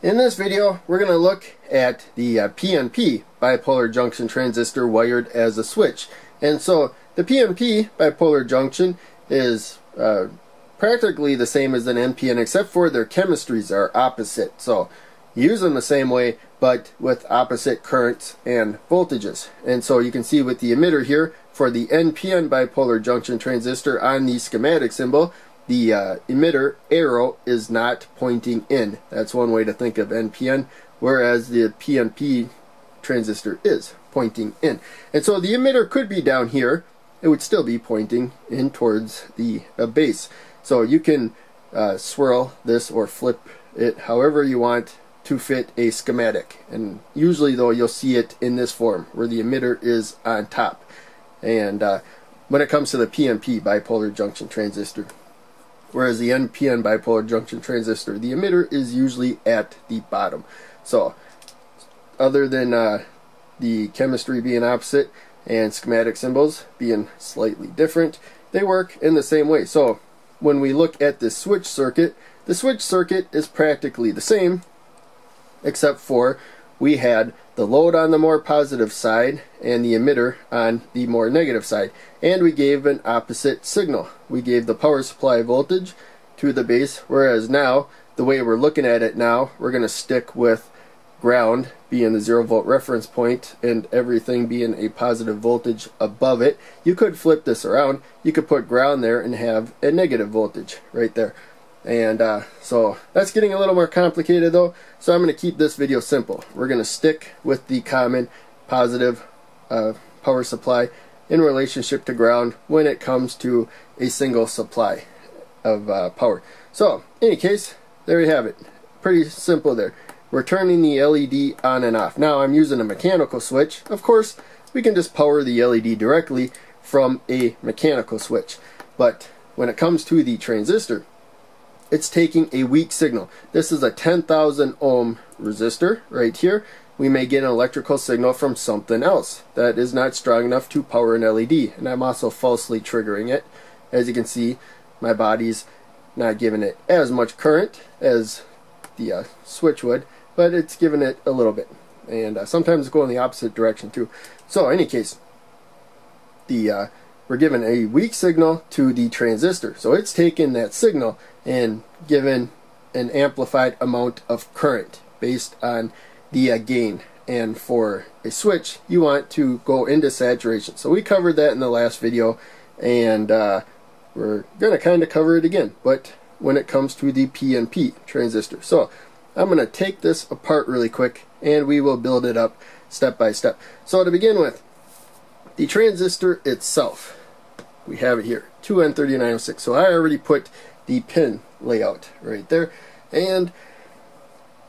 In this video, we're going to look at the uh, PNP bipolar junction transistor wired as a switch. And so the PNP bipolar junction is uh, practically the same as an NPN except for their chemistries are opposite. So use them the same way but with opposite currents and voltages. And so you can see with the emitter here for the NPN bipolar junction transistor on the schematic symbol, the uh, emitter arrow is not pointing in. That's one way to think of NPN, whereas the PNP transistor is pointing in. And so the emitter could be down here. It would still be pointing in towards the uh, base. So you can uh, swirl this or flip it however you want to fit a schematic. And usually though you'll see it in this form where the emitter is on top. And uh, when it comes to the PNP bipolar junction transistor, whereas the NPN bipolar junction transistor, the emitter is usually at the bottom. So, other than uh, the chemistry being opposite and schematic symbols being slightly different, they work in the same way. So, when we look at the switch circuit, the switch circuit is practically the same, except for we had the load on the more positive side and the emitter on the more negative side. And we gave an opposite signal. We gave the power supply voltage to the base, whereas now, the way we're looking at it now, we're going to stick with ground being the zero volt reference point and everything being a positive voltage above it. You could flip this around. You could put ground there and have a negative voltage right there. And uh, so that's getting a little more complicated though. So I'm going to keep this video simple. We're going to stick with the common positive uh, power supply in relationship to ground when it comes to a single supply of uh, power. So, in any case, there you have it. Pretty simple there. We're turning the LED on and off. Now I'm using a mechanical switch. Of course, we can just power the LED directly from a mechanical switch. But when it comes to the transistor, it's taking a weak signal. This is a 10,000 ohm resistor right here. We may get an electrical signal from something else that is not strong enough to power an LED. And I'm also falsely triggering it. As you can see, my body's not giving it as much current as the uh, switch would, but it's giving it a little bit. And uh, sometimes go in the opposite direction too. So in any case, the uh, we're given a weak signal to the transistor. So it's taking that signal and given an amplified amount of current based on the uh, gain. And for a switch, you want to go into saturation. So we covered that in the last video, and uh, we're going to kind of cover it again, but when it comes to the PNP transistor. So I'm going to take this apart really quick, and we will build it up step by step. So to begin with, the transistor itself we have it here. 2N3906 so I already put the pin layout right there. And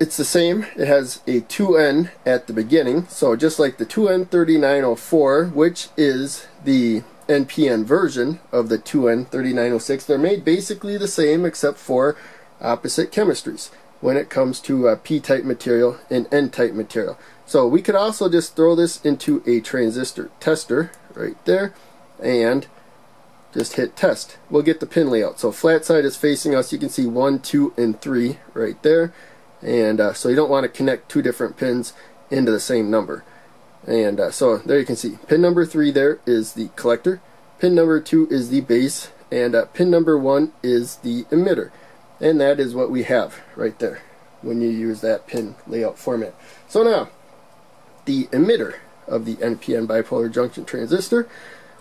it's the same. It has a 2N at the beginning. So just like the 2N3904 which is the NPN version of the 2N3906 they're made basically the same except for opposite chemistries when it comes to uh, p-type material and n-type material. So we could also just throw this into a transistor tester right there. And just hit test. We'll get the pin layout. So flat side is facing us. You can see 1, 2, and 3 right there. And uh, so you don't want to connect two different pins into the same number. And uh, so there you can see pin number 3 there is the collector. Pin number 2 is the base. And uh, pin number 1 is the emitter. And that is what we have right there when you use that pin layout format. So now, the emitter of the NPN bipolar junction transistor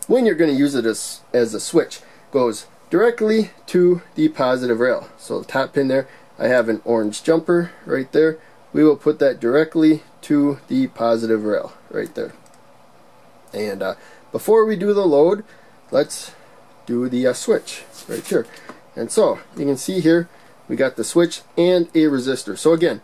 when you're going to use it as, as a switch goes directly to the positive rail. So the top pin there, I have an orange jumper right there. We will put that directly to the positive rail right there. And uh, before we do the load, let's do the uh, switch right here. And so you can see here we got the switch and a resistor. So again,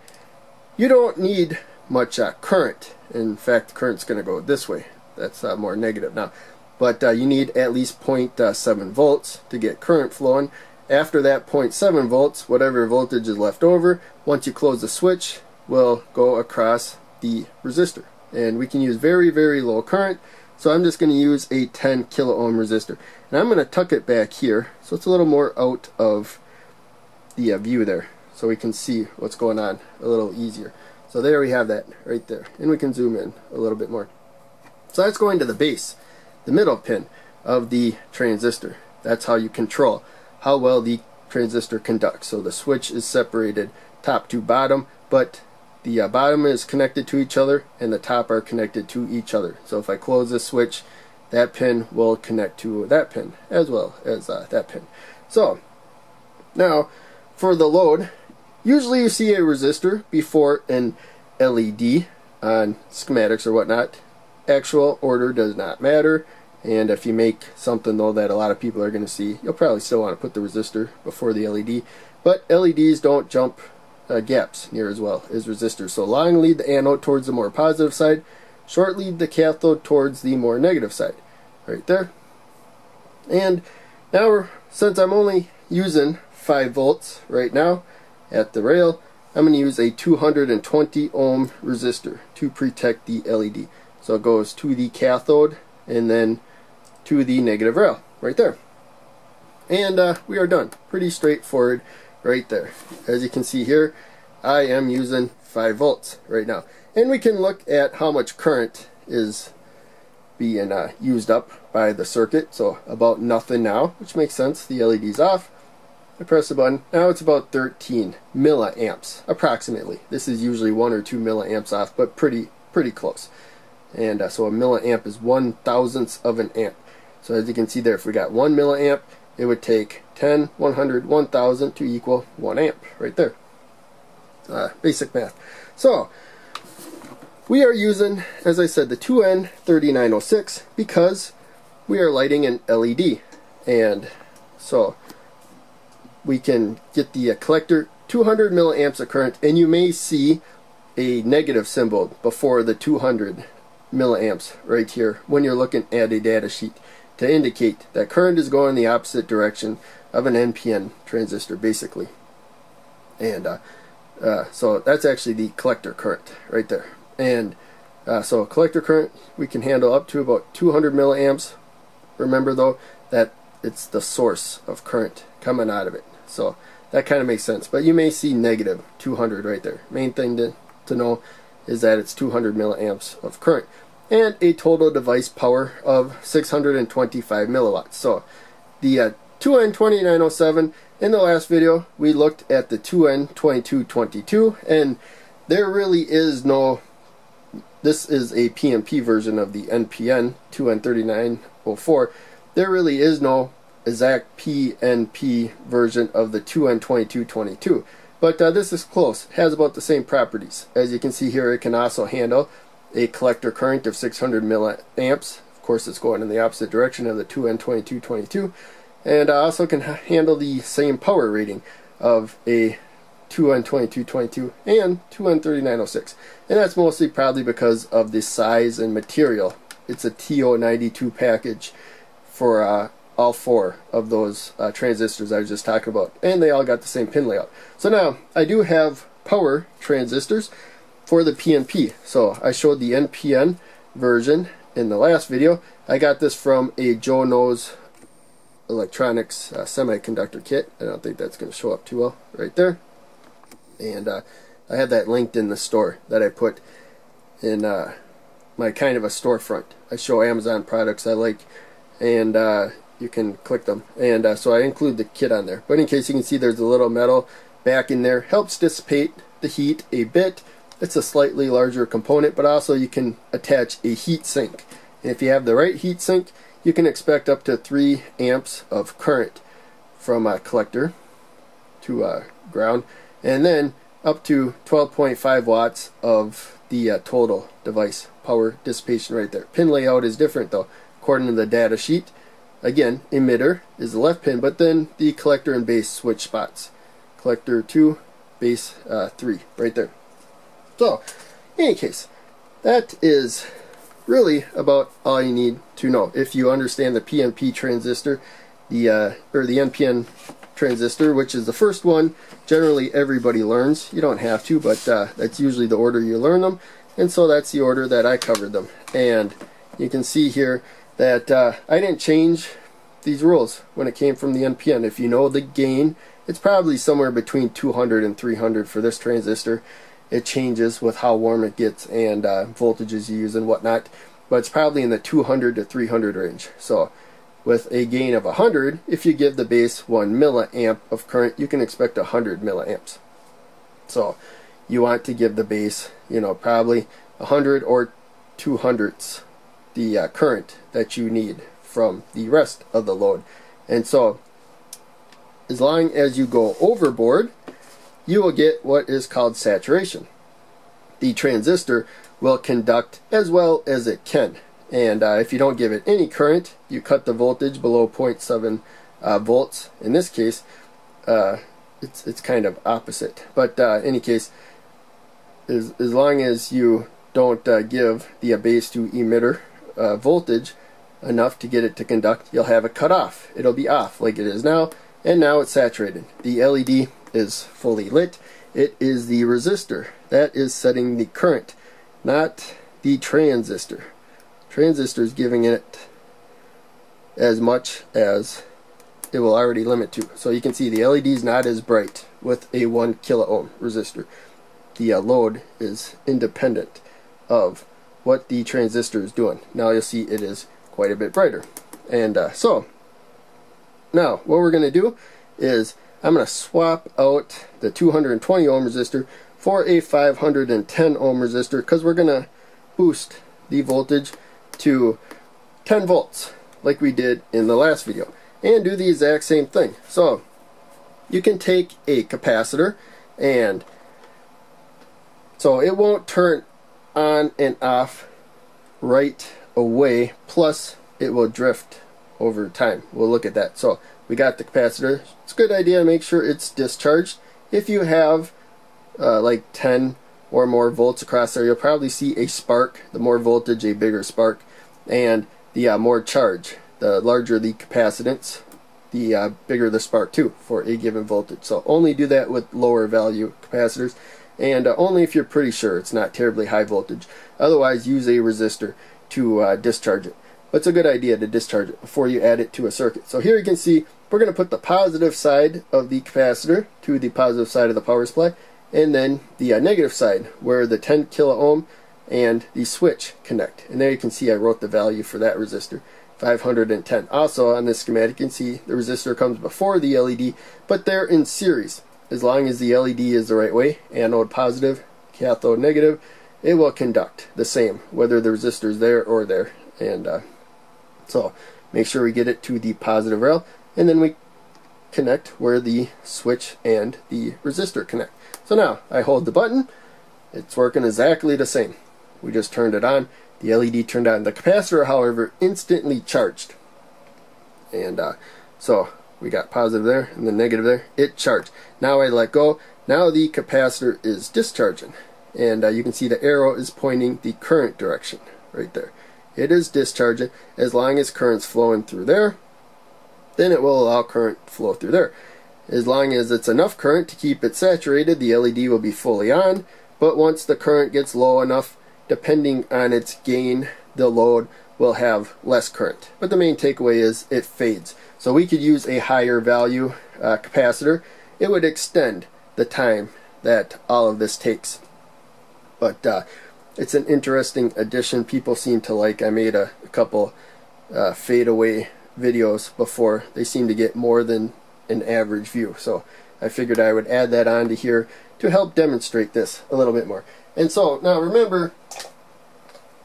you don't need much uh, current. In fact, current's going to go this way. That's uh, more negative. Now, but uh, you need at least 0.7 volts to get current flowing. After that 0.7 volts, whatever voltage is left over, once you close the switch, will go across the resistor. And we can use very, very low current, so I'm just going to use a 10 kilo ohm resistor. And I'm going to tuck it back here, so it's a little more out of the uh, view there. so we can see what's going on a little easier. So there we have that right there. And we can zoom in a little bit more. So that's going to the base, the middle pin of the transistor. That's how you control how well the transistor conducts. So the switch is separated top to bottom, but the uh, bottom is connected to each other and the top are connected to each other. So if I close this switch, that pin will connect to that pin as well as uh, that pin. So now for the load, usually you see a resistor before an LED on schematics or whatnot. Actual order does not matter. And if you make something though that a lot of people are going to see, you'll probably still want to put the resistor before the LED. But LEDs don't jump uh, gaps near as well as resistors. So long lead the anode towards the more positive side, short lead the cathode towards the more negative side. Right there. And now since I'm only using 5 volts right now at the rail, I'm going to use a 220 ohm resistor to protect the LED. So it goes to the cathode and then to the negative rail right there. And uh, we are done. Pretty straightforward right there. As you can see here, I am using 5 volts right now. And we can look at how much current is being uh, used up by the circuit. So about nothing now, which makes sense. The LED's off. I press the button. Now it's about 13 milliamps, approximately. This is usually 1 or 2 milliamps off, but pretty pretty close. And uh, so a milliamp is one thousandths of an amp. So as you can see there, if we got 1 milliamp, it would take 10, 100, 1000 to equal 1 amp right there. Uh, basic math. So, we are using, as I said, the 2N3906 because we are lighting an LED. And so, we can get the collector 200 milliamps of current, and you may see a negative symbol before the 200 milliamps right here when you're looking at a data sheet to indicate that current is going the opposite direction of an NPN transistor basically. And uh, uh, so that's actually the collector current right there. And uh, so collector current we can handle up to about 200 milliamps. Remember though that it's the source of current coming out of it. So that kind of makes sense. But you may see negative 200 right there. Main thing to, to know is that it's 200 milliamps of current and a total device power of 625 milliwatts. So the uh, 2N2907 in the last video we looked at the 2N2222 and there really is no this is a PNP version of the NPN 2N3904 there really is no exact PNP version of the 2N2222 but uh, this is close it has about the same properties as you can see here it can also handle a collector current of 600 milliamps. Of course, it's going in the opposite direction of the 2N2222. And I also can handle the same power rating of a 2N2222 and 2N3906. And that's mostly probably because of the size and material. It's a TO92 package for uh, all four of those uh, transistors I was just talking about. And they all got the same pin layout. So now, I do have power transistors for the PNP. So I showed the NPN version in the last video. I got this from a Joe Knows electronics uh, semiconductor kit. I don't think that's going to show up too well right there. And uh, I have that linked in the store that I put in uh, my kind of a storefront. I show Amazon products I like and uh, you can click them. And uh, so I include the kit on there. But in case you can see there's a little metal back in there. Helps dissipate the heat a bit it's a slightly larger component, but also you can attach a heat sink. And if you have the right heat sink, you can expect up to 3 amps of current from a collector to a ground, and then up to 12.5 watts of the uh, total device power dissipation right there. Pin layout is different though, according to the data sheet. Again, emitter is the left pin, but then the collector and base switch spots. Collector 2, base uh, 3, right there. So, in any case, that is really about all you need to know. If you understand the PNP transistor, the uh, or the NPN transistor, which is the first one, generally everybody learns. You don't have to, but uh, that's usually the order you learn them. And so that's the order that I covered them. And you can see here that uh, I didn't change these rules when it came from the NPN. If you know the gain it's probably somewhere between 200 and 300 for this transistor. It changes with how warm it gets and uh, voltages you use and whatnot, but it's probably in the 200 to 300 range. So with a gain of 100, if you give the base 1 milliamp of current, you can expect 100 milliamps. So you want to give the base, you know, probably 100 or 2 hundredths the uh, current that you need from the rest of the load. And so as long as you go overboard, you will get what is called saturation. The transistor will conduct as well as it can. And uh, if you don't give it any current, you cut the voltage below 0.7 uh, volts. In this case, uh, it's it's kind of opposite. But uh, any case, as as long as you don't uh, give the base to emitter uh, voltage enough to get it to conduct, you'll have it cut off. It'll be off like it is now, and now it's saturated. The LED is fully lit. It is the resistor that is setting the current, not the transistor. Transistor is giving it as much as it will already limit to. So you can see the LED is not as bright with a 1 kilo ohm resistor. The uh, load is independent of what the transistor is doing. Now you'll see it is quite a bit brighter. And uh, so, now what we're going to do is I'm going to swap out the 220 ohm resistor for a 510 ohm resistor because we're going to boost the voltage to 10 volts like we did in the last video and do the exact same thing. So you can take a capacitor and so it won't turn on and off right away plus it will drift over time. We'll look at that. So we got the capacitor. It's a good idea to make sure it's discharged. If you have uh, like 10 or more volts across there, you'll probably see a spark. The more voltage, a bigger spark. And the uh, more charge, the larger the capacitance, the uh, bigger the spark too for a given voltage. So only do that with lower value capacitors and uh, only if you're pretty sure it's not terribly high voltage. Otherwise, use a resistor to uh, discharge it. But it's a good idea to discharge it before you add it to a circuit. So here you can see we're going to put the positive side of the capacitor to the positive side of the power supply and then the uh, negative side where the 10 kilo ohm and the switch connect. And there you can see I wrote the value for that resistor. 510. Also on this schematic you can see the resistor comes before the LED, but they're in series as long as the LED is the right way, anode positive, cathode negative, it will conduct the same, whether the resistor is there or there. And uh, so make sure we get it to the positive rail, and then we connect where the switch and the resistor connect. So now I hold the button, it's working exactly the same. We just turned it on, the LED turned on. The capacitor, however, instantly charged. And uh, so we got positive there and the negative there it charged now I let go now the capacitor is discharging and uh, you can see the arrow is pointing the current direction right there it is discharging. As long as current's flowing through there then it will allow current flow through there. As long as it's enough current to keep it saturated the LED will be fully on. But once the current gets low enough depending on its gain the load will have less current. But the main takeaway is it fades. So we could use a higher value uh, capacitor. It would extend the time that all of this takes. But uh, it's an interesting addition. People seem to like. I made a, a couple uh, fadeaway videos before. They seem to get more than an average view. So I figured I would add that onto here to help demonstrate this a little bit more. And so now remember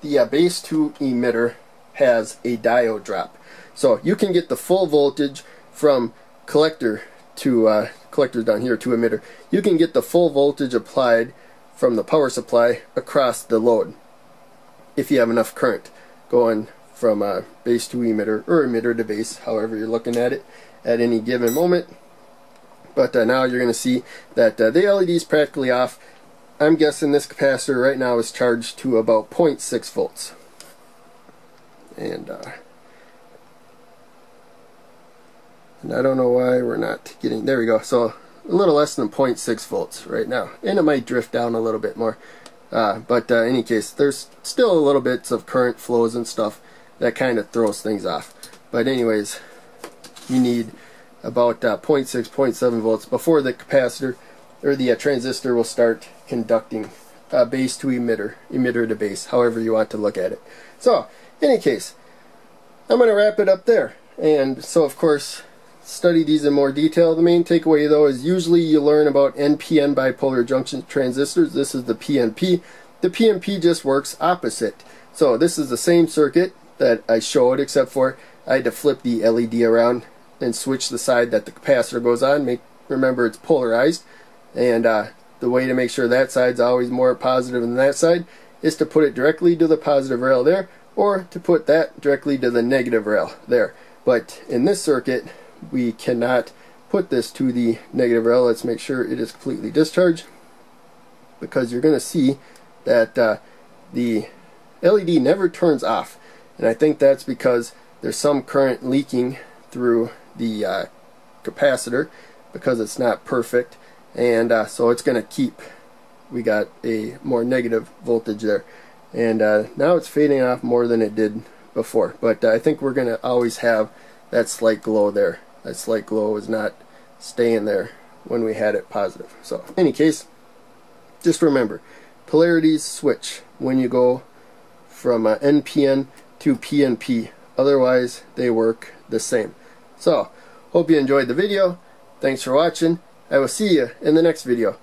the uh, base 2 emitter has a diode drop. So you can get the full voltage from collector to uh, collectors down here to emitter. You can get the full voltage applied from the power supply across the load if you have enough current going from uh, base to emitter or emitter to base, however you're looking at it at any given moment. But uh, now you're going to see that uh, the LED is practically off. I'm guessing this capacitor right now is charged to about 0.6 volts. And uh, And I don't know why we're not getting, there we go. So a little less than 0.6 volts right now. And it might drift down a little bit more. Uh, but uh, any case, there's still a little bits of current flows and stuff that kind of throws things off. But anyways, you need about uh, 0.6, 0.7 volts before the capacitor or the uh, transistor will start conducting uh, base to emitter, emitter to base, however you want to look at it. So, in any case, I'm going to wrap it up there. And so, of course, study these in more detail. The main takeaway, though, is usually you learn about NPN bipolar junction transistors. This is the PNP. The PNP just works opposite. So this is the same circuit that I showed, except for I had to flip the LED around and switch the side that the capacitor goes on. Make Remember, it's polarized. And uh, the way to make sure that side's always more positive than that side is to put it directly to the positive rail there, or to put that directly to the negative rail there. But in this circuit, we cannot put this to the negative rail. Let's make sure it is completely discharged because you're going to see that uh, the LED never turns off. And I think that's because there's some current leaking through the uh, capacitor because it's not perfect. And uh, so it's going to keep. We got a more negative voltage there. And uh, now it's fading off more than it did before. But uh, I think we're going to always have that slight glow there. That slight glow is not staying there when we had it positive. So in any case, just remember, polarities switch when you go from uh, NPN to PNP. Otherwise, they work the same. So, hope you enjoyed the video. Thanks for watching. I will see you in the next video.